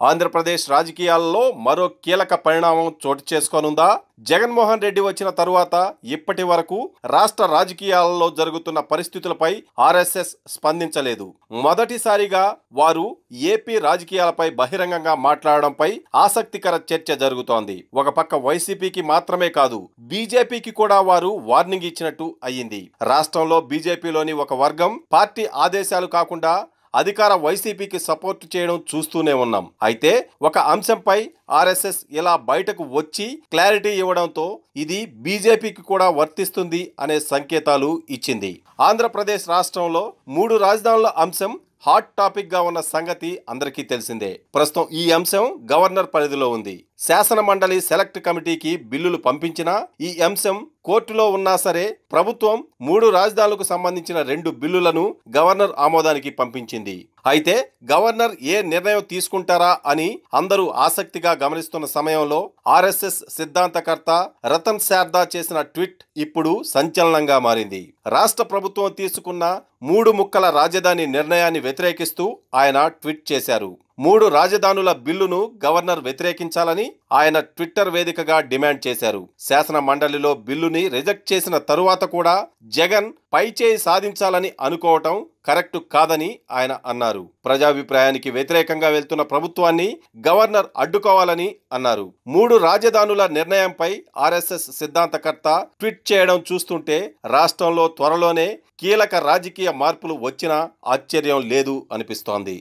ఆంధ్రప్రదేశ్ రాజకీయాల్లో మరో కీలక పరిణామం చోటు చేసుకోనుందా? జగన్మోహన్ రెడ్డి వచ్చిన తరువాత ఇప్పటి వరకు రాష్ట్ర రాజకీయాలలో జరుగుతున్న పరిస్థితులపై ఆర్ఎస్ఎస్ స్పందించలేదు. మొదటిసారిగా వారు ఏపీ రాజకీయాలపై బహిరంగంగా మాట్లాడడంపై ఆసక్తికర చర్చ జరుగుతోంది. ఒక పక్క వైసీపీకి మాత్రమే కాదు బీజేపీకి కూడా వారు వార్నింగ్ ఇచ్చినట్టు అయ్యింది. రాష్ట్రంలో బీజేపీలోని ఒక వర్గం పార్టీ ఆదేశాలు కాకుండా అధికార వైసీపీకి సపోర్ట్ చేయడం చూస్తూనే ఉన్నాం. అయితే ఒక అంశంపై ఆర్ఎస్ఎస్ ఇలా బయటకు వచ్చి క్లారిటీ ఇవ్వడంతో ఇది బీజేపీకి కూడా వర్తిస్తుంది అనే సంకేతాలు ఇచ్చింది. ఆంధ్రప్రదేశ్ రాష్ట్రంలో మూడు రాజధానుల అంశం హాట్ టాపిక్గా ఉన్న సంగతి అందరికీ తెలిసిందే. ప్రస్తుతం ఈ అంశం గవర్నర్ పరిధిలో ఉంది. శాసనమండలి సెలెక్ట్ కమిటీకి బిల్లులు పంపించినా ఈ అంశం కోర్టులో ఉన్నా సరే ప్రభుత్వం మూడు రాజధానులకు సంబంధించిన రెండు బిల్లులను గవర్నర్ ఆమోదానికి పంపించింది. అయితే గవర్నర్ ఏ నిర్ణయం తీసుకుంటారా అని అందరూ ఆసక్తిగా గమనిస్తున్న సమయంలో ఆర్ఎస్ఎస్ సిద్ధాంతకర్త రతన్ శారదా చేసిన ట్వీట్ ఇప్పుడు సంచలనంగా మారింది. రాష్ట్ర ప్రభుత్వం తీసుకున్న మూడు ముక్కల రాజధాని నిర్ణయాన్ని వ్యతిరేకిస్తూ ఆయన ట్వీట్ చేశారు. మూడు రాజధానుల బిల్లును గవర్నర్ వ్యతిరేకించాలని ఆయన ట్విట్టర్ వేదికగా డిమాండ్ చేశారు. శాసన మండలిలో బిల్లుని రిజెక్ట్ చేసిన తరువాత కూడా జగన్ పైచేయి సాధించాలని అనుకోవటం కరెక్ట్ కాదని ఆయన అన్నారు. ప్రజాభిప్రాయానికి వ్యతిరేకంగా వెళ్తున్న ప్రభుత్వాన్ని గవర్నర్ అడ్డుకోవాలని అన్నారు. మూడు రాజధానుల నిర్ణయంపై ఆర్ఎస్ఎస్ సిద్ధాంతకర్త ట్వీట్ చేయడం చూస్తుంటే రాష్ట్రంలో త్వరలోనే కీలక రాజకీయ మార్పులు వచ్చినా ఆశ్చర్యం లేదు అనిపిస్తోంది.